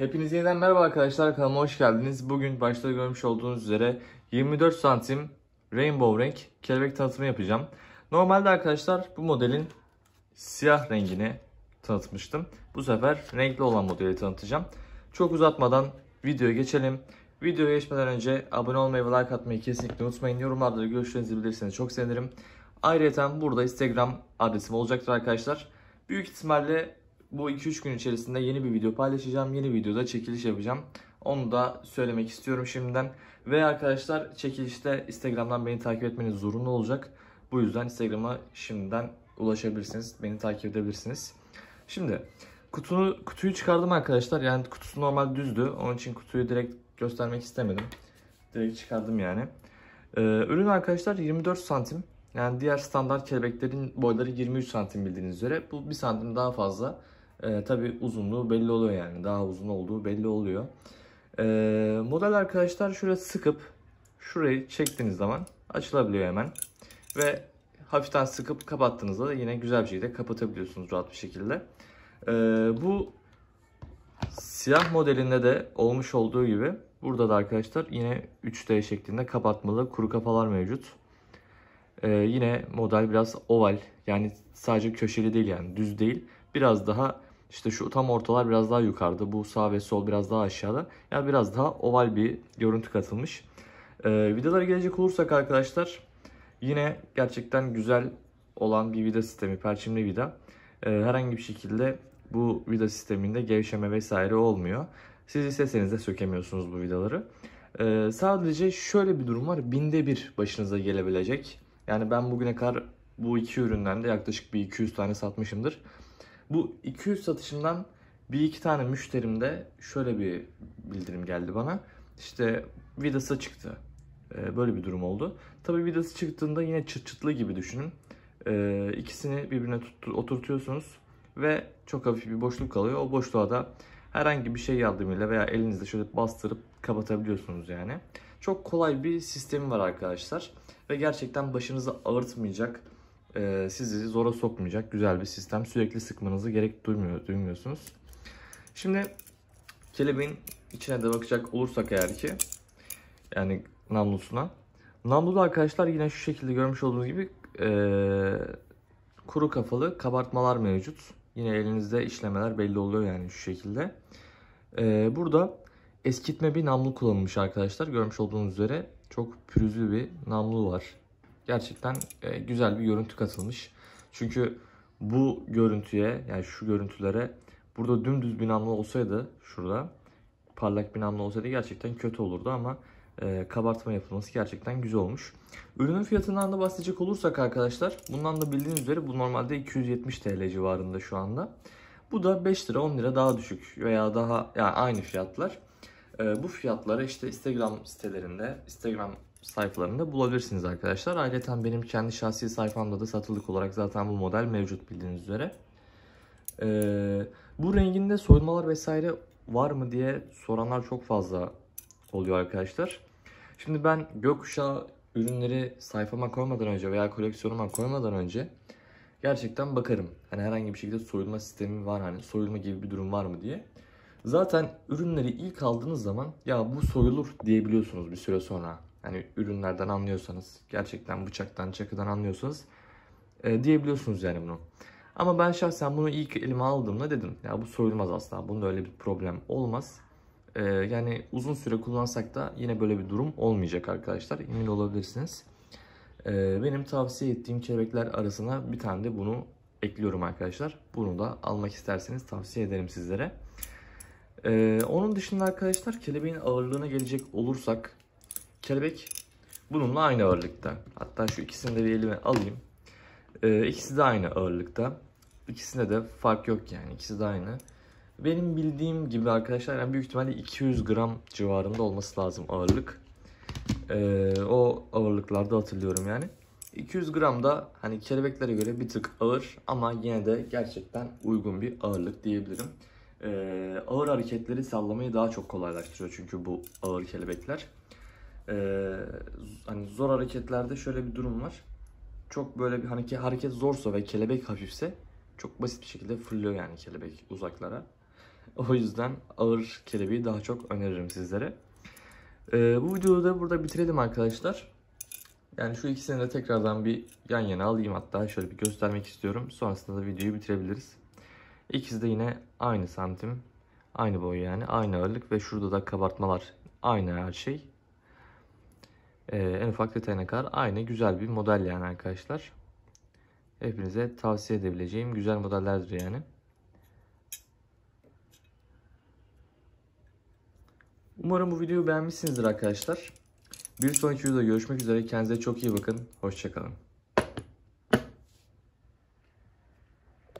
Hepinize yeniden merhaba arkadaşlar kanalıma hoş geldiniz. Bugün başta görmüş olduğunuz üzere 24 santim rainbow renk kelebek tanıtımı yapacağım. Normalde arkadaşlar bu modelin siyah rengini tanıtmıştım. Bu sefer renkli olan modeli tanıtacağım. Çok uzatmadan videoya geçelim. Videoya geçmeden önce abone olmayı ve like atmayı kesinlikle unutmayın. Yorumlarda da görüşlerinizi bilirseniz çok sevinirim. Ayrıca burada Instagram adresim olacaktır arkadaşlar. Büyük ihtimalle bu 2-3 gün içerisinde yeni bir video paylaşacağım. Yeni videoda çekiliş yapacağım. Onu da söylemek istiyorum şimdiden. Ve arkadaşlar çekilişte Instagram'dan beni takip etmeniz zorunlu olacak. Bu yüzden Instagram'a şimdiden ulaşabilirsiniz. Beni takip edebilirsiniz. Şimdi kutunu, kutuyu çıkardım arkadaşlar. Yani kutusu normal düzdü. Onun için kutuyu direkt göstermek istemedim. Direkt çıkardım yani. Ee, ürün arkadaşlar 24 santim. Yani diğer standart kelebeklerin boyları 23 santim bildiğiniz üzere. Bu 1 santim daha fazla. Ee, Tabi uzunluğu belli oluyor yani. Daha uzun olduğu belli oluyor. Ee, model arkadaşlar şöyle sıkıp şurayı çektiğiniz zaman açılabiliyor hemen. Ve hafiften sıkıp kapattığınızda da yine güzel bir şekilde kapatabiliyorsunuz rahat bir şekilde. Ee, bu siyah modelinde de olmuş olduğu gibi burada da arkadaşlar yine 3D şeklinde kapatmalı kuru kafalar mevcut. Ee, yine model biraz oval yani sadece köşeli değil yani düz değil. Biraz daha işte şu tam ortalar biraz daha yukarıda. Bu sağ ve sol biraz daha aşağıda. Yani biraz daha oval bir görüntü katılmış. Ee, vidalara gelecek olursak arkadaşlar yine gerçekten güzel olan bir vida sistemi. Perçimli vida. Ee, herhangi bir şekilde bu vida sisteminde gevşeme vesaire olmuyor. Siz isteseniz de sökemiyorsunuz bu vidaları. Ee, sadece şöyle bir durum var. Binde bir başınıza gelebilecek. Yani ben bugüne kadar bu iki üründen de yaklaşık bir 200 tane satmışımdır. Bu 200 satışımdan bir iki tane müşterimde şöyle bir bildirim geldi bana. İşte vidası çıktı. Ee, böyle bir durum oldu. Tabii vidası çıktığında yine çıt çıtlı gibi düşünün. Ee, ikisini birbirine tuttu, oturtuyorsunuz ve çok hafif bir boşluk kalıyor. O boşluğa da herhangi bir şey yardımıyla veya elinizle şöyle bastırıp kapatabiliyorsunuz yani. Çok kolay bir sistemi var arkadaşlar. Ve gerçekten başınızı ağırtmayacak, e, sizi zora sokmayacak güzel bir sistem. Sürekli sıkmanızı gerek duymuyor, duymuyorsunuz. Şimdi kelebeğin içine de bakacak olursak eğer ki yani namlusuna. Namluda arkadaşlar yine şu şekilde görmüş olduğunuz gibi e, kuru kafalı kabartmalar mevcut. Yine elinizde işlemeler belli oluyor yani şu şekilde. E, burada eskitme bir namlu kullanılmış arkadaşlar. Görmüş olduğunuz üzere çok pürüzlü bir namlu var. Gerçekten e, güzel bir görüntü katılmış. Çünkü bu görüntüye yani şu görüntülere burada dümdüz bir olsaydı şurada parlak bir olsaydı gerçekten kötü olurdu ama e, kabartma yapılması gerçekten güzel olmuş. Ürünün fiyatından da bahsedecek olursak arkadaşlar bundan da bildiğiniz üzere bu normalde 270 TL civarında şu anda. Bu da 5 lira 10 lira daha düşük veya daha yani aynı fiyatlar. E, bu fiyatları işte Instagram sitelerinde, Instagram sayfalarında bulabilirsiniz arkadaşlar. Ayrıca benim kendi şahsi sayfamda da satılık olarak zaten bu model mevcut bildiğiniz üzere. Ee, bu renginde soyulmalar vesaire var mı diye soranlar çok fazla oluyor arkadaşlar. Şimdi ben gökkuşağı ürünleri sayfama koymadan önce veya koleksiyonuma koymadan önce gerçekten bakarım. Hani herhangi bir şekilde soyulma sistemi var hani soyulma gibi bir durum var mı diye. Zaten ürünleri ilk aldığınız zaman ya bu soyulur diyebiliyorsunuz bir süre sonra. Hani ürünlerden anlıyorsanız, gerçekten bıçaktan, çakıdan anlıyorsanız e, diyebiliyorsunuz yani bunu. Ama ben şahsen bunu ilk elime aldığımda dedim ya bu soyulmaz asla. Bunda öyle bir problem olmaz. E, yani uzun süre kullansak da yine böyle bir durum olmayacak arkadaşlar. Emin olabilirsiniz. E, benim tavsiye ettiğim kelebekler arasına bir tane de bunu ekliyorum arkadaşlar. Bunu da almak isterseniz tavsiye ederim sizlere. Ee, onun dışında arkadaşlar kelebeğin ağırlığına gelecek olursak kelebek bununla aynı ağırlıkta. Hatta şu ikisini de bir elime alayım. Ee, ikisi de aynı ağırlıkta. İkisinde de fark yok yani. İkisi de aynı. Benim bildiğim gibi arkadaşlar yani büyük ihtimalle 200 gram civarında olması lazım ağırlık. Ee, o ağırlıklarda hatırlıyorum yani. 200 gram da hani kelebeklere göre bir tık ağır ama yine de gerçekten uygun bir ağırlık diyebilirim. Ee, ağır hareketleri sallamayı daha çok kolaylaştırıyor çünkü bu ağır kelebekler. Ee, hani zor hareketlerde şöyle bir durum var. Çok böyle bir hani hareket zorsa ve kelebek hafifse çok basit bir şekilde fırlıyor yani kelebek uzaklara. O yüzden ağır kelebeği daha çok öneririm sizlere. Ee, bu videoyu da burada bitirelim arkadaşlar. Yani şu ikisini de tekrardan bir yan yana alayım hatta şöyle bir göstermek istiyorum. Sonrasında da videoyu bitirebiliriz. İkisi de yine aynı santim. Aynı boy yani. Aynı ağırlık ve şurada da kabartmalar aynı her şey. Ee, en ufak detayına kadar aynı güzel bir model yani arkadaşlar. Hepinize tavsiye edebileceğim güzel modellerdir yani. Umarım bu videoyu beğenmişsinizdir arkadaşlar. Bir sonraki videoda görüşmek üzere. Kendinize çok iyi bakın. Hoşçakalın.